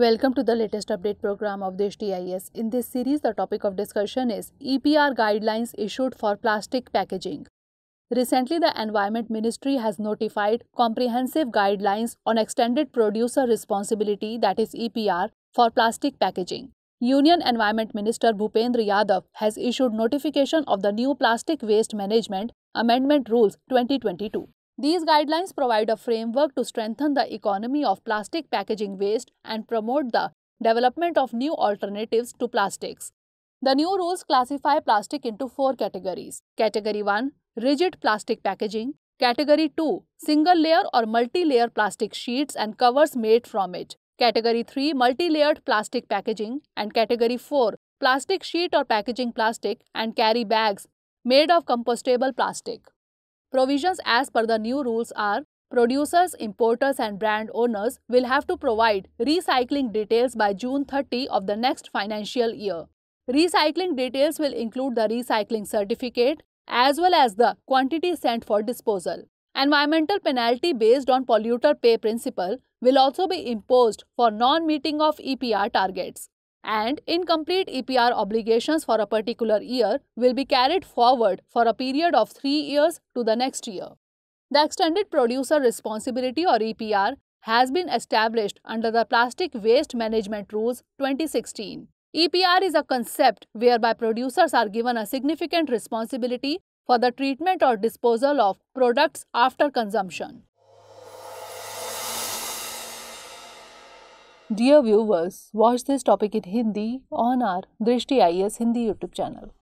Welcome to the latest update program of Drishti IAS. In this series, the topic of discussion is EPR guidelines issued for plastic packaging. Recently, the Environment Ministry has notified comprehensive guidelines on extended producer responsibility that is EPR for plastic packaging. Union Environment Minister Bhupendra Yadav has issued notification of the new Plastic Waste Management Amendment Rules 2022. These guidelines provide a framework to strengthen the economy of plastic packaging waste and promote the development of new alternatives to plastics. The new rules classify plastic into four categories. Category 1 Rigid plastic packaging. Category 2 Single layer or multi layer plastic sheets and covers made from it. Category 3 Multi layered plastic packaging. And Category 4 Plastic sheet or packaging plastic and carry bags made of compostable plastic. Provisions as per the new rules are producers, importers and brand owners will have to provide recycling details by June 30 of the next financial year. Recycling details will include the recycling certificate as well as the quantity sent for disposal. Environmental penalty based on polluter pay principle will also be imposed for non-meeting of EPR targets and incomplete EPR obligations for a particular year will be carried forward for a period of three years to the next year. The Extended Producer Responsibility or EPR has been established under the Plastic Waste Management Rules 2016. EPR is a concept whereby producers are given a significant responsibility for the treatment or disposal of products after consumption. Dear viewers, watch this topic in Hindi on our Drishti IAS Hindi YouTube channel.